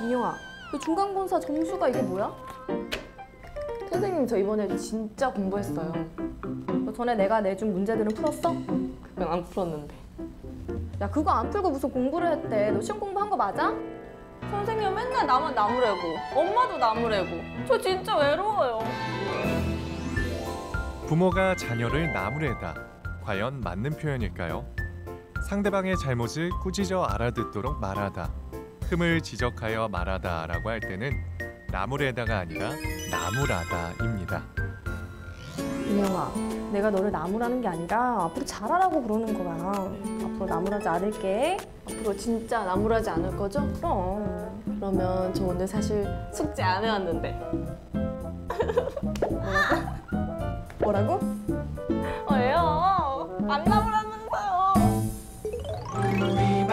민영아, 그 중간고사 점수가 이게 뭐야? 선생님 저 이번에 진짜 공부했어요. 너 전에 내가 내준 문제들은 풀었어? 그건 안 풀었는데. 야 그거 안 풀고 무슨 공부를 했대? 너 시험 공부한 거 맞아? 선생님 맨날 나만 나무래고 엄마도 나무래고 저 진짜 외로워요. 부모가 자녀를 나무래다. 과연 맞는 표현일까요? 상대방의 잘못을 꾸짖어 알아듣도록 말하다. 흠을 지적하여 말하다라고 할 때는 나무래다가 아니라 나무라다입니다. 민영아, 내가 너를 나무라는 게 아니라 앞으로 잘하라고 그러는 거야. 앞으로 나무라지 않을게. 앞으로 진짜 나무라지 않을 거죠? 그럼. 그러면 저 오늘 사실 숙제 안 해왔는데. 뭐라고? 어, 왜요? 안 나무라면서요. 우리